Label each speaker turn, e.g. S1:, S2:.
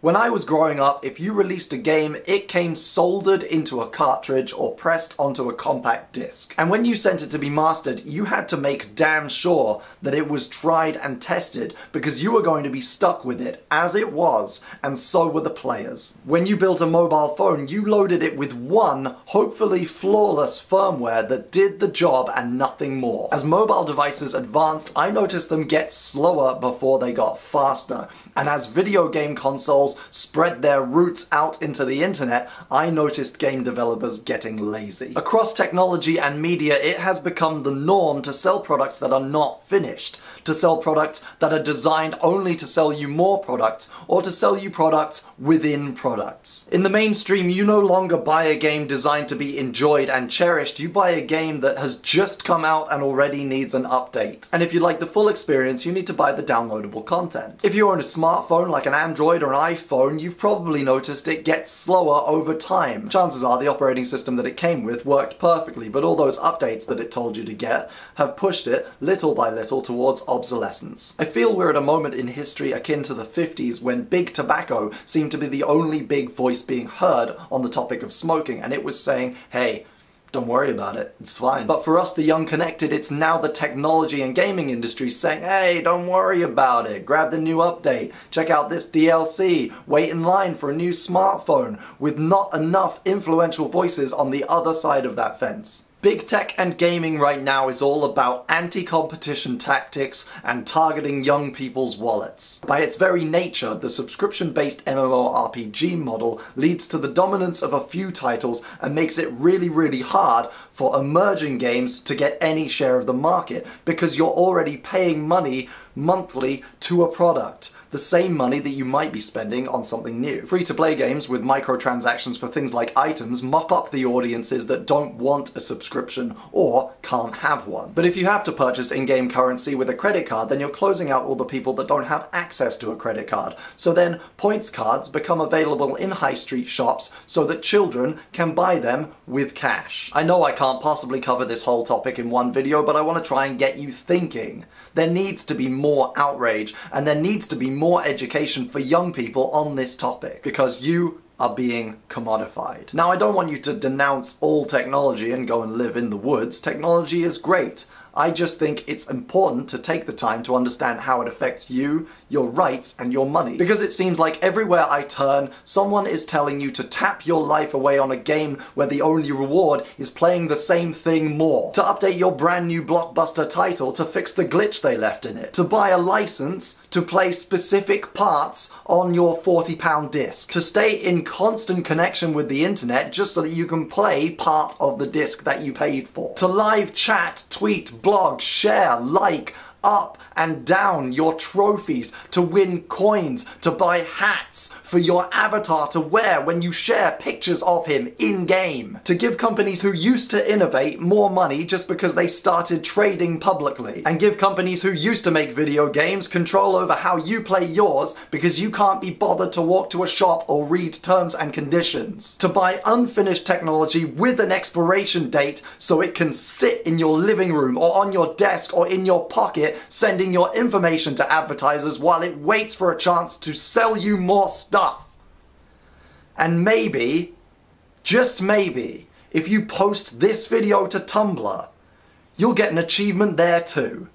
S1: When I was growing up, if you released a game, it came soldered into a cartridge or pressed onto a compact disc. And when you sent it to be mastered, you had to make damn sure that it was tried and tested because you were going to be stuck with it as it was, and so were the players. When you built a mobile phone, you loaded it with one, hopefully flawless firmware that did the job and nothing more. As mobile devices advanced, I noticed them get slower before they got faster. And as video game consoles spread their roots out into the internet, I noticed game developers getting lazy. Across technology and media, it has become the norm to sell products that are not finished, to sell products that are designed only to sell you more products, or to sell you products within products. In the mainstream, you no longer buy a game designed to be enjoyed and cherished, you buy a game that has just come out and already needs an update. And if you'd like the full experience, you need to buy the downloadable content. If you own a smartphone like an Android or an iPhone, iPhone, you've probably noticed it gets slower over time. Chances are the operating system that it came with worked perfectly, but all those updates that it told you to get have pushed it, little by little, towards obsolescence. I feel we're at a moment in history akin to the 50s when big tobacco seemed to be the only big voice being heard on the topic of smoking, and it was saying, hey, don't worry about it, it's fine. But for us, the young connected, it's now the technology and gaming industry saying, hey, don't worry about it, grab the new update, check out this DLC, wait in line for a new smartphone, with not enough influential voices on the other side of that fence. Big tech and gaming right now is all about anti-competition tactics and targeting young people's wallets. By its very nature, the subscription-based MMORPG model leads to the dominance of a few titles and makes it really, really hard for emerging games to get any share of the market because you're already paying money monthly to a product. The same money that you might be spending on something new. Free-to-play games with microtransactions for things like items mop up the audiences that don't want a subscription or can't have one. But if you have to purchase in-game currency with a credit card, then you're closing out all the people that don't have access to a credit card. So then points cards become available in high street shops so that children can buy them with cash. I know I can't possibly cover this whole topic in one video, but I want to try and get you thinking. There needs to be more more outrage and there needs to be more education for young people on this topic because you are being commodified. Now I don't want you to denounce all technology and go and live in the woods. Technology is great. I just think it's important to take the time to understand how it affects you, your rights, and your money. Because it seems like everywhere I turn, someone is telling you to tap your life away on a game where the only reward is playing the same thing more. To update your brand new blockbuster title to fix the glitch they left in it. To buy a license to play specific parts on your £40 disc. To stay in constant connection with the internet just so that you can play part of the disc that you paid for. To live chat, tweet, blog, share, like, up and down your trophies to win coins, to buy hats for your avatar to wear when you share pictures of him in-game, to give companies who used to innovate more money just because they started trading publicly, and give companies who used to make video games control over how you play yours because you can't be bothered to walk to a shop or read terms and conditions, to buy unfinished technology with an expiration date so it can sit in your living room or on your desk or in your pocket sending your information to advertisers while it waits for a chance to sell you more stuff. And maybe, just maybe, if you post this video to Tumblr, you'll get an achievement there too.